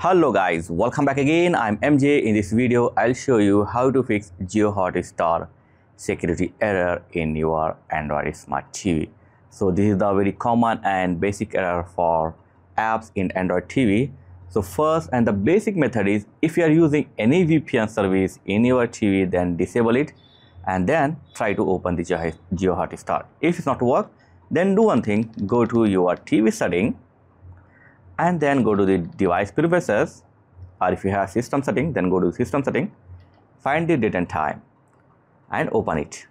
Hello guys, welcome back again. I'm MJ. In this video, I'll show you how to fix Jio Hotstar security error in your Android Smart TV. So this is the very common and basic error for apps in Android TV. So first and the basic method is if you are using any VPN service in your TV, then disable it and then try to open the Jio Hotstar. If it's not work, then do one thing, go to your TV setting and then go to the device preferences or if you have system setting then go to system setting find the date and time and open it.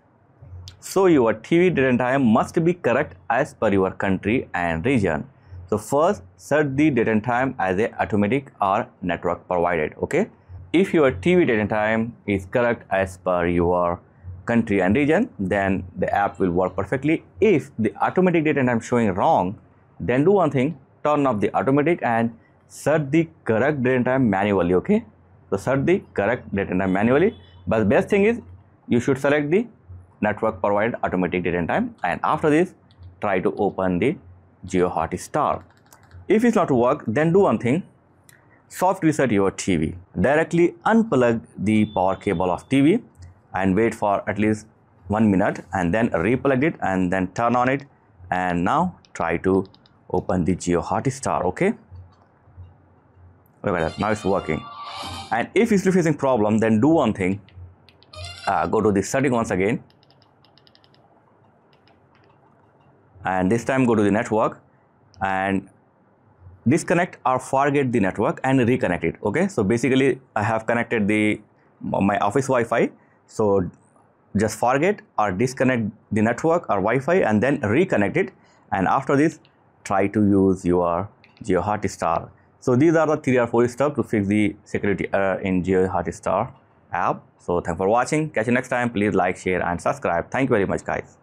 So your tv date and time must be correct as per your country and region. So first set the date and time as a automatic or network provided okay? If your tv date and time is correct as per your country and region then the app will work perfectly. If the automatic date and time showing wrong then do one thing turn off the automatic and set the correct date and time manually okay? So set the correct date and time manually. But the best thing is you should select the network provided automatic date and time and after this try to open the Jio Hotstar. If it's not work then do one thing. Soft reset your TV directly unplug the power cable of TV and wait for at least one minute and then replug it and then turn on it. And now try to open the Jio Hotstar okay? Look at that now it's working. And if you're still facing problem then do one thing. Uh, go to the setting once again. And this time go to the network. And disconnect or forget the network and reconnect it okay? So basically I have connected the my office Wi-Fi. So just forget or disconnect the network or Wi-Fi and then reconnect it. And after this try to use your Jio Hotstar. So these are the three or four steps to fix the security error in Jio Hotstar app. So thanks for watching. Catch you next time. Please like, share and subscribe. Thank you very much guys.